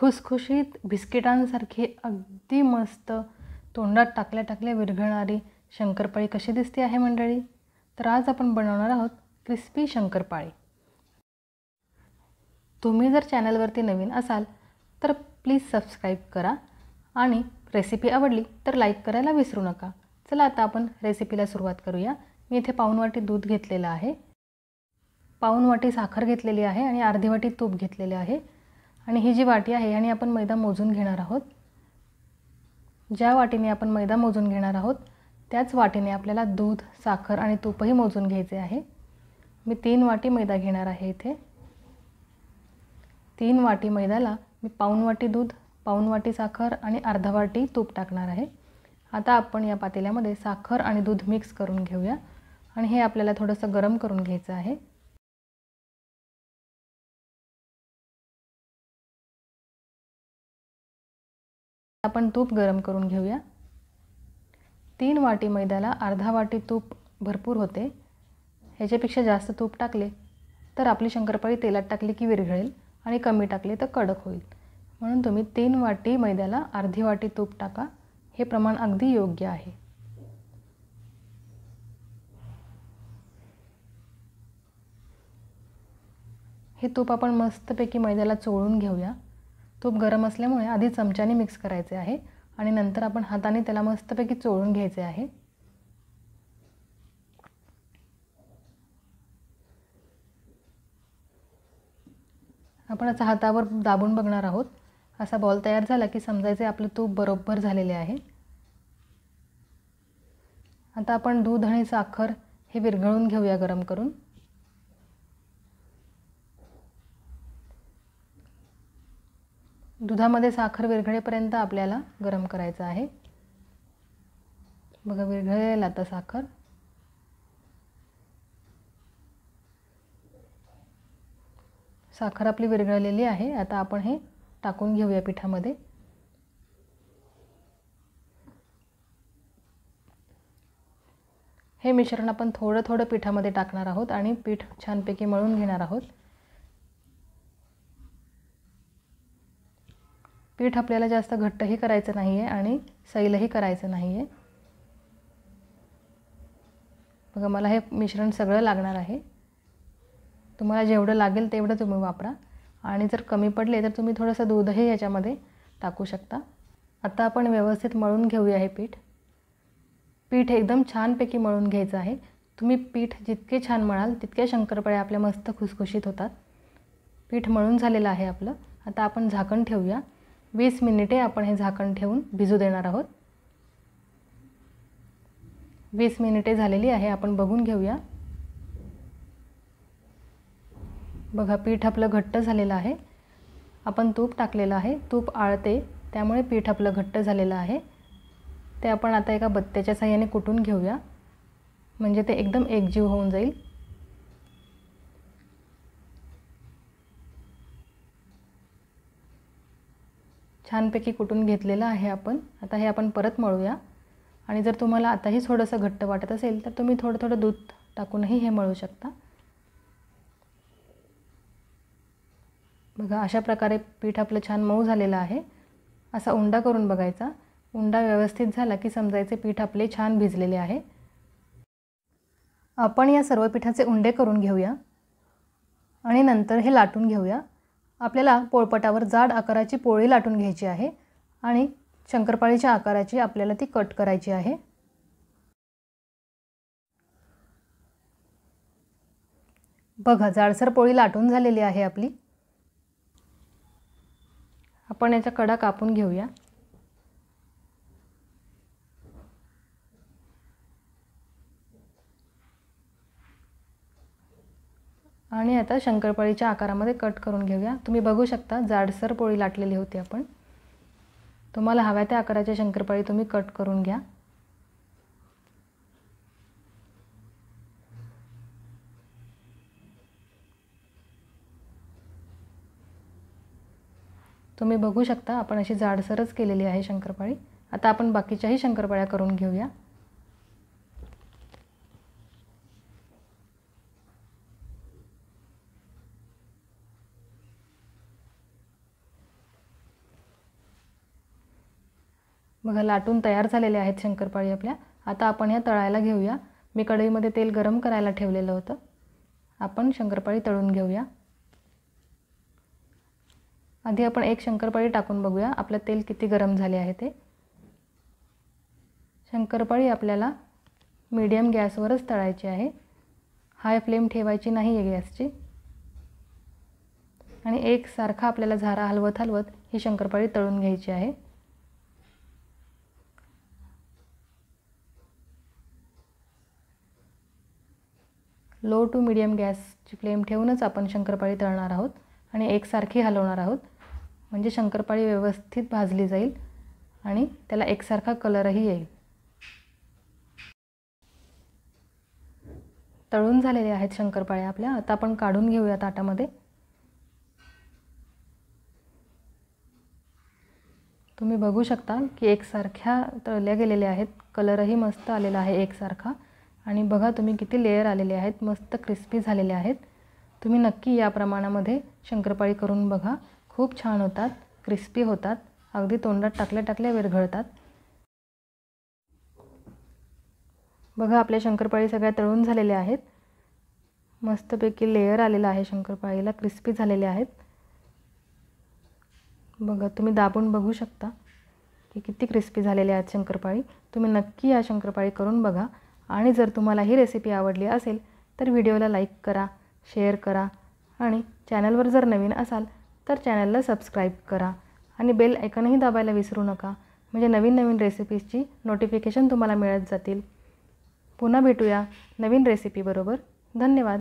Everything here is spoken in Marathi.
खुसखुशीत बिस्किटांसारखी अगदी मस्त तोंडात टाकल्या टाकल्या विरघळणारी शंकरपाळी कशी दिसते आहे मंडळी? तर आज आपण बनवणार आहोत क्रिस्पी शंकरपाळी. तुम्ही जर चॅनलवरती नवीन असाल तर प्लीज सबस्क्राईब करा आणि रेसिपी आवडली तर लाईक करायला विसरू नका. चला आता आपण रेसिपीला सुरुवात करूया. मी इथे पाऊन वाटी दूध घेतलेलं आहे. पाऊन वाटी साखर घेतलेली आहे आणि अर्धी वाटी तूप घेतलेले आहे. आणि ही जी वाटी आहे आणि आपण मैदा मोजून घेणार आहोत ज्या वाटीने आपण मैदा मोजून घेणार आहोत त्याच वाटीने आपल्याला दूध साखर आणि तूपही मोजून घ्यायचे आहे. मी तीन वाटी मैदा घेणार आहे इथे. तीन वाटी मैद्याला मी पाऊन वाटी दूध पाऊन वाटी साखर आणि अर्धा वाटी तूप टाकणार आहे. आता आपण या पातेल्यामध्ये साखर आणि दूध मिक्स करून घेऊया. आणि हे आपल्याला थोडंसं गरम करून घ्यायचं आहे. आपण तूप गरम करून घेऊया. तीन वाटी मैद्याला अर्धा वाटी तूप भरपूर होते. ह्याच्यापेक्षा जास्त तूप टाकले तर आपली शंकरपाळी तेलात टाकली की विरघळेल आणि कमी टाकली तर कडक होईल. म्हणून तुम्ही तीन वाटी मैद्याला अर्धी वाटी तूप टाका. हे प्रमाण अगदी योग्य आहे. हे तूप आपण मस्तपैकी मैद्याला चोळून घेऊया. तूप गरम असल्यामुळे आधी चमच्याने मिक्स करायचे आहे आणि नंतर आपण हाताने त्याला मस्तपैकी चोळून घ्यायचे आहे. आपण असा हातावर दाबून बघणार आहोत. असा बॉल तयार झाला की समजायचे आपलं तूप बरोबर झालेले आहे. आता आपण दूध आणि साखर हे विरघळून घेऊया गरम करून. दुधामध्ये साखर विरघळेपर्यंत आपल्याला गरम करायचं आहे. बघा विरघळेल आता साखर. साखर आपली विरघळलेली आहे. आता आपण हे टाकून घेऊया पिठामध्ये. हे मिश्रण आपण थोडं थोडं पिठामध्ये टाकणार आहोत आणि पीठ छानपैकी मळून घेणार आहोत. पीठ आपल्याला जास्त घट्टही करायचं नाही आहे आणि सैलही करायचं नाही आहे बघा मला हे मिश्रण सगळं लागणार आहे. तुम्हाला जेवढं लागेल तेवढं तुम्ही वापरा. आणि जर कमी पडले तर तुम्ही थोडंसं दूधही याच्यामध्ये टाकू शकता. आता आपण व्यवस्थित मळून घेऊया हे पीठ. पीठ एकदम छानपैकी मळून घ्यायचं आहे. तुम्ही पीठ जितके छान मळाल तितक्या शंकरपाळ्या आपल्या मस्त खुसखुशीत होतात. पीठ मळून झालेलं आहे आपलं. आता आपण झाकण ठेवूया. वीस मिनिटे आपण हे झाकण ठेवून भिजू देणार आहोत. वीस मिनिटे झालेली आहे आपण बघून घेऊया. बघा पीठ आपलं घट्ट झालेलं आहे. आपण तूप टाकलेलं आहे तूप आळते त्यामुळे पीठ आपलं घट्ट झालेलं आहे. ते आपण आता एका बत्त्याच्या साह्याने कुटून घेऊया. म्हणजे ते एकदम एकजीव होऊन जाईल. छानपैकी कुटून घेतलेलं आहे आपण. आता हे आपण परत मळूया. आणि जर तुम्हाला आताही थोडंसं घट्ट वाटत असेल तर तुम्ही थोडं थोडं दूध टाकूनही हे मळू शकता. बघा अशा प्रकारे पीठ आपलं छान मऊ झालेलं आहे. असा उंडा करून बघायचा. उंडा व्यवस्थित झाला की समजायचे पीठ आपले छान भिजलेले आहे. आपण या सर्व पिठाचे उंडे करून घेऊया. आणि नंतर हे लाटून घेऊया. आपल्याला पोळपटावर जाड आकाराची पोळी लाटून घ्यायची आहे आणि शंकरपाळीच्या आकाराची आपल्याला ती कट करायची आहे. बघा जाडसर पोळी लाटून झालेली आहे आपली. आपण याचा कडा कापून घेऊया. आणि आता शंकरपाळीच्या आकारामध्ये कट करून घेऊया. तुम्ही बघू शकता जाडसर पोळी लाटलेली होती आपण. तुम्हाला हव्या त्या आकाराच्या शंकरपाळी तुम्ही कट करून घ्या. तुम्ही बघू शकता आपण अशी जाडसरच केलेली आहे शंकरपाळी. आता आपण बाकीच्याही शंकरपाळ्या करून घेऊया. बघा लाटून तयार झालेले आहेत शंकरपाळी आपल्या. आता आपण ह्या तळायला घेऊया. मी कढईमध्ये तेल गरम करायला ठेवलेलं होतं. आपण शंकरपाळी तळून घेऊया. आधी आपण एक शंकरपाळी टाकून बघूया. आपलं तेल किती गरम झाले आहे ते. शंकरपाळी आपल्याला मीडियम गॅसवरच तळायची आहे. हाय फ्लेम ठेवायची नाही आहे गॅसची. आणि एकसारखा आपल्याला झारा हलवत हलवत ही शंकरपाळी तळून घ्यायची आहे. लो टू मिडियम गॅसची फ्लेम ठेवूनच आपण शंकरपाळी तळणार आहोत आणि एकसारखी हलवणार आहोत. म्हणजे शंकरपाळी व्यवस्थित भाजली जाईल आणि त्याला एकसारखा कलरही येईल. तळून झालेले आहेत शंकरपाळ्या आपल्या. आता आपण काढून घेऊया ताटामध्ये. तुम्ही बघू शकता की एकसारख्या तळल्या गेलेल्या आहेत. कलरही मस्त आलेला आहे एकसारखा. आणि बघा तुम्ही किती लेअर आलेले आहेत मस्त क्रिस्पी झालेले आहेत. तुम्ही नक्की या प्रमाणामध्ये शंकरपाळी करून बघा. खूप छान होतात क्रिस्पी होतात अगदी तोंडात टाकल्या टाकल्या विरघळतात. बघा आपल्या शंकरपाळी सगळ्या तळून झालेल्या आहेत. मस्तपैकी लेअर आलेला आहे शंकरपाळीला क्रिस्पी झालेले आहेत. बघा तुम्ही दाबून बघू शकता की किती क्रिस्पी झालेले आहेत शंकरपाळी. तुम्ही नक्की या शंकरपाळी करून बघा. आणि जर तुम्हाला ही रेसिपी आवडली असेल तर व्हिडिओला लाईक करा शेअर करा आणि चॅनलवर जर नवीन असाल तर चॅनलला सबस्क्राईब करा आणि बेल ऐकनही दाबायला विसरू नका. म्हणजे नवीन नवीन रेसिपीजची नोटिफिकेशन तुम्हाला मिळत जातील. पुन्हा भेटूया नवीन रेसिपीबरोबर धन्यवाद.